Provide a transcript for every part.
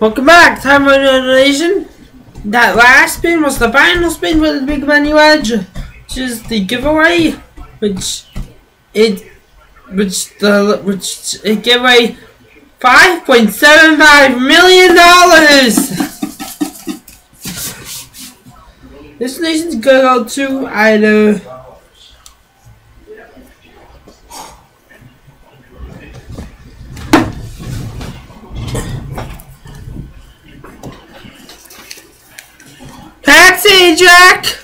Welcome back, time of donation. That last spin was the final spin for the Big Money Wedge, which is the giveaway, which it, which the, which it gave away five point seven five million dollars. This nation's gonna go to either. Jack.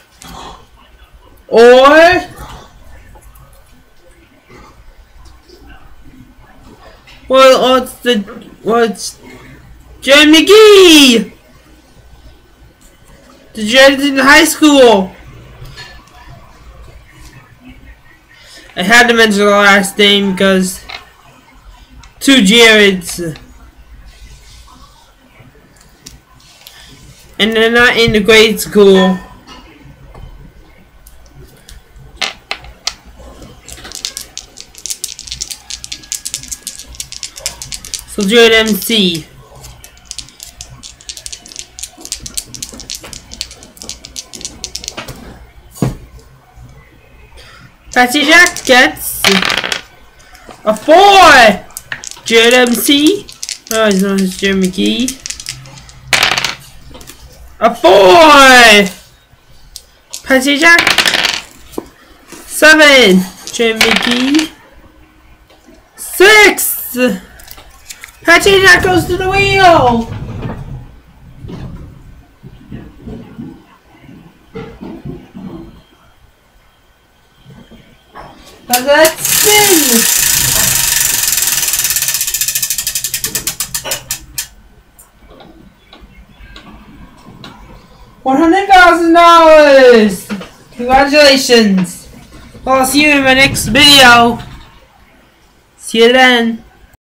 Or well what's the what's Jerry McGee? The Jared in high school. I had to mention the last name because two Jareds and they're not in the grade school. So Jared MC. Patsy Jack gets a four. Jared MC. Oh, name is Jeremy McGee. Boy! Patsy Jack. Seven. Jimmy Mickey. Six. Patsy Jack goes to the wheel. Now let's spin. One hundred thousand dollars! Congratulations! Well, I'll see you in my next video. See you then.